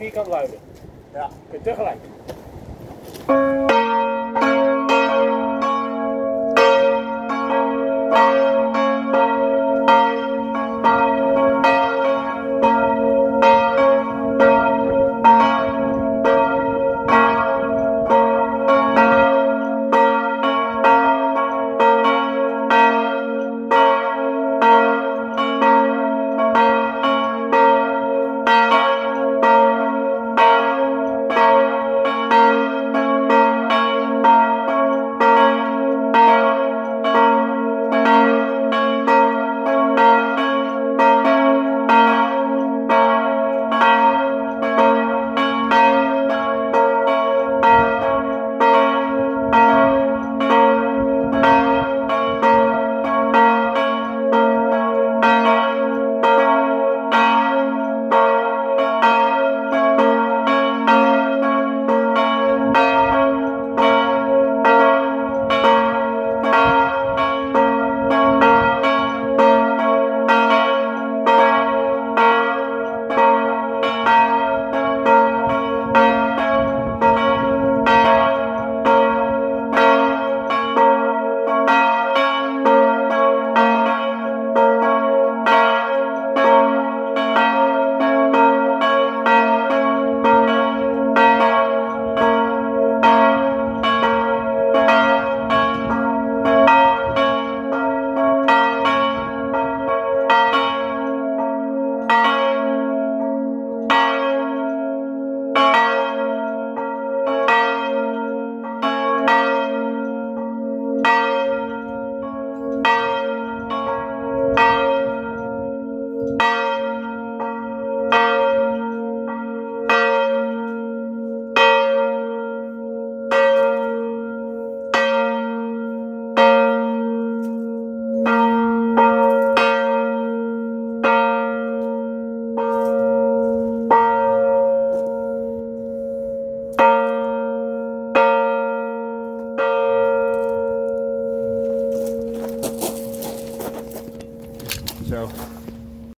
vierkant luiden. Ja. Tegelijk. So